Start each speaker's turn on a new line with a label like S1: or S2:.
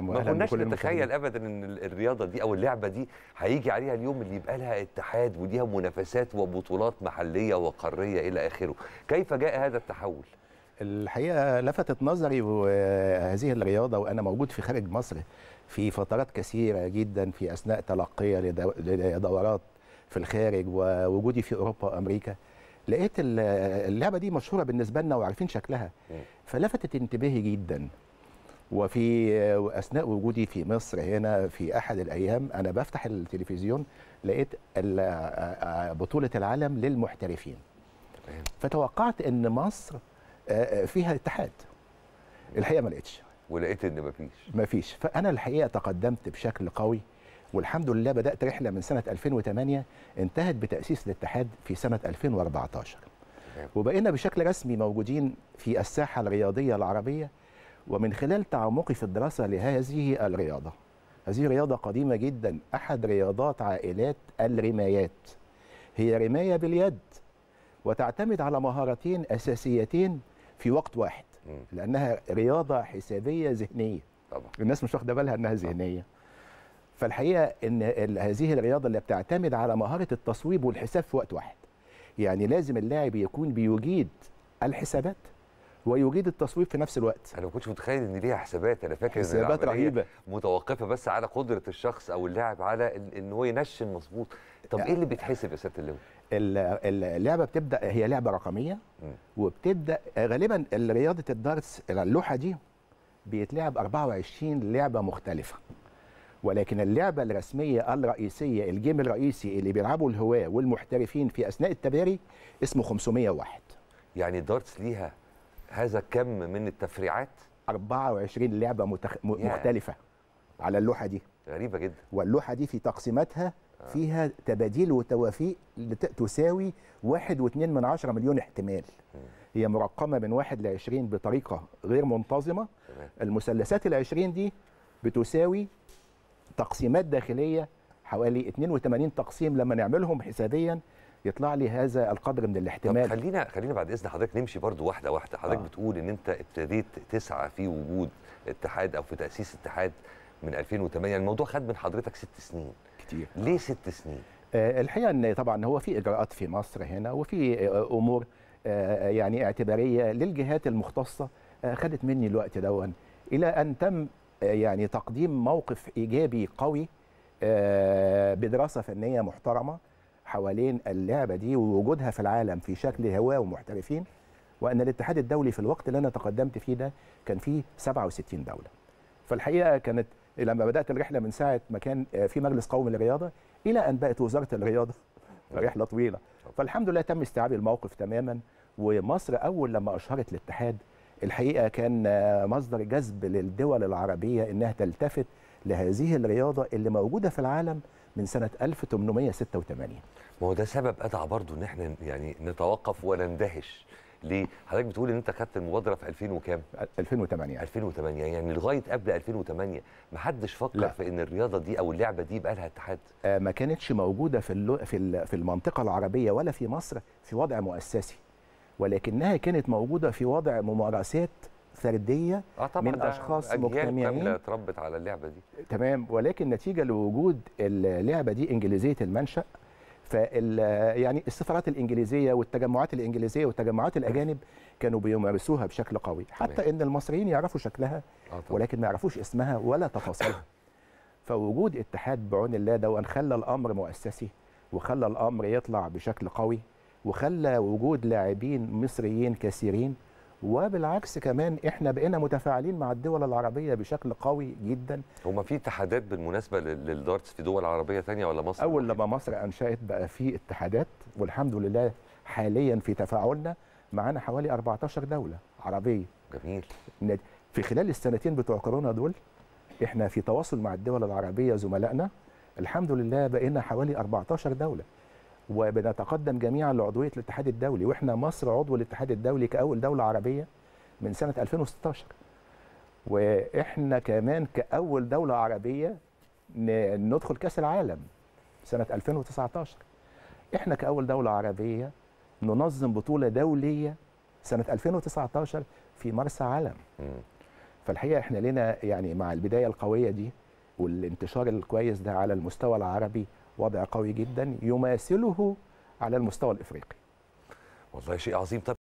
S1: ما كناش نتخيل. ابدا إن ال- الرياضة دي أو اللعبة دي هيجي عليها اليوم اللي يبقى لها اتحاد وليها منافسات وبطولات محلية وقارية إلى آخره. كيف جاء هذا التحول؟
S2: الحقيقة لفتت نظري وهذه الرياضة وأنا موجود في خارج مصر في فترات كثيرة جدا في أثناء تلقي لدو- لدورات في الخارج ووجودي في أوروبا وأمريكا. لقيت ال- اللعبة دي مشهورة بالنسبة لنا وعارفين شكلها. فلفتت انتباهي جدا. وفي أثناء وجودي في مصر هنا في أحد الأيام أنا بفتح التلفزيون لقيت بطولة العالم للمحترفين. فتوقعت إن مصر آه، فيها اتحاد. الحقيقة ما لقيتش.
S1: ولقيت إن مفيش
S2: ما فيش. فأنا الحقيقة تقدمت بشكل قوي والحمد لله بدأت رحلة من سنة 2008 انتهت بتأسيس الاتحاد في سنة 2014
S1: تمام.
S2: وبقينا بشكل رسمي موجودين في الساحة الرياضية العربية ومن خلال تعمقي في الدراسة لهذه الرياضة هذه رياضة قديمة جدا أحد رياضات عائلات الرمايات. هي رماية باليد وتعتمد على مهارتين أساسيتين في وقت واحد
S1: مم.
S2: لأنها رياضة حسابية ذهنية.
S1: طبعا.
S2: الناس مش واخدة بالها إنها ذهنية. فالحقيقة إن ال- هذه الرياضة اللي بتعتمد على مهارة التصويب والحساب في وقت واحد. يعني لازم اللاعب يكون بيجيد الحسابات. ويجيد التصويب في نفس الوقت.
S1: أنا ما كنتش متخيل إن ليها حسابات. أنا فاكر إن
S2: حسابات رهيبة.
S1: متوقفة بس على قدرة الشخص أو اللاعب على ان هو ينشن مظبوط. طب إيه اللي بيتحسب يا سياده اللواء
S2: ال- ال- اللعبة بتبدا هي لعبة
S1: رقمية.
S2: وبتبدا غالبا رياضة ال darts اللوحة دي بيتلعب 24 لعبة مختلفة. ولكن اللعبة الرسمية الرئيسية ال game الرئيسي اللي بيلعبه الهواة والمحترفين في أثناء التباري اسمه 501
S1: يعني الدارتس ليها هذا كم من التفريعات؟
S2: 24 لعبة متخ... مختلفة على اللوحة دي.
S1: غريبة جدا.
S2: واللوحة دي في تقسيماتها فيها تباديل وتوافيق تساوي واحد واتنين من عشرة مليون احتمال. هي مرقمة من واحد لعشرين بطريقة غير منتظمة.
S1: تمام.
S2: المثلثات العشرين دي بتساوي تقسيمات داخلية حوالي 82 تقسيم لما نعملهم حسابيا يطلع لي هذا القدر من
S1: طب
S2: الاحتمال.
S1: خلينا خلينا بعد إذن حضرتك نمشي برضو واحدة واحدة. حضرتك
S2: آه.
S1: بتقول إن أنت ابتديت تسعى في وجود اتحاد أو في تأسيس اتحاد من 2008 يعني الموضوع خد من حضرتك ست سنين.
S2: كتير.
S1: ليه ست سنين؟
S2: آه، الحقيقة إن طبعا هو في إجراءات في مصر هنا وفي آه، أمور آه، يعني اعتبارية للجهات المختصة آه، خدت مني الوقت دون إلى أن تم آه، يعني تقديم موقف إيجابي قوي آه، بدراسة فنية محترمة حوالين اللعبة دي ووجودها في العالم في شكل هواه ومحترفين وأن الاتحاد الدولي في الوقت اللي أنا تقدمت فيه ده كان فيه 67 دولة. فالحقيقة كانت لما بدأت الرحلة من ساعة ما كان آه، في مجلس قومي للرياضة إلى أن بقت وزارة الرياضة. رحلة طويلة. فالحمد لله تم استيعاب الموقف تماما ومصر أول لما أشهرت الاتحاد الحقيقة كان آه، مصدر جذب للدول العربية إنها تلتفت لهذه الرياضة اللي موجودة في العالم من سنة 1886
S1: ما هو ده سبب أدعى برضو إن إحنا يعني نتوقف ونندهش. ليه؟ حضرتك بتقول إن أنت خدت المبادرة في 2000 وكام؟
S2: 2008
S1: 2008 يعني لغاية قبل 2008 ما حدش فكر
S2: لا.
S1: في إن الرياضة دي أو اللعبة دي يبقى لها اتحاد.
S2: آه، ما كانتش موجودة في اللو في ال- في المنطقة العربية ولا في مصر في وضع مؤسسي ولكنها كانت موجودة في وضع ممارسات فردية
S1: آه طبعا
S2: من أشخاص
S1: أجيال
S2: مجتمعين.
S1: اتربت على اللعبة دي
S2: تمام ولكن نتيجة لوجود اللعبة دي إنجليزية المنشأ فال يعني السفارات الإنجليزية والتجمعات الإنجليزية والتجمعات الأجانب كانوا بيمارسوها بشكل قوي حتى
S1: تمام.
S2: إن المصريين يعرفوا شكلها
S1: طبعا
S2: ولكن ما يعرفوش اسمها ولا تفاصيلها فوجود اتحاد بعون الله ده وأن خلى الأمر مؤسسي وخلى الأمر يطلع بشكل قوي وخلى وجود لاعبين مصريين كثيرين وبالعكس كمان إحنا بقينا متفاعلين مع الدول العربية بشكل قوي جدا.
S1: هما في اتحادات بالمناسبة لل- للدارتس في دول عربية تانية ولا مصر؟
S2: أول لما مصر أنشأت بقى في اتحادات والحمد لله حاليا في تفاعلنا معانا حوالي 14 دولة عربية.
S1: جميل.
S2: في خلال السنتين بتوع كورونا دول إحنا في تواصل مع الدول العربية زملائنا الحمد لله بقينا حوالي 14 دولة. وبنتقدم جميعا لعضوية الاتحاد الدولي وإحنا مصر عضو الاتحاد الدولي كأول دولة عربية من سنة 2016 وإحنا كمان كأول دولة عربية ندخل كأس العالم سنة 2019 إحنا كأول دولة عربية ننظم بطولة دولية سنة 2019 في مرسى علم. فالحقيقة إحنا لنا يعني مع البداية القوية دي والانتشار الكويس ده على المستوى العربي وضع قوي جدا يماثله على المستوى الإفريقي.
S1: والله شيء عظيم. طب